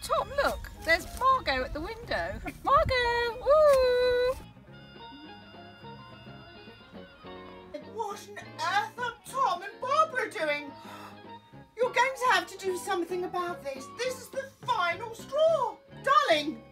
the top, look, there's Margo at the window. Margo, woo! What on earth are Tom and Barbara doing? You're going to have to do something about this. This is the final straw. Darling,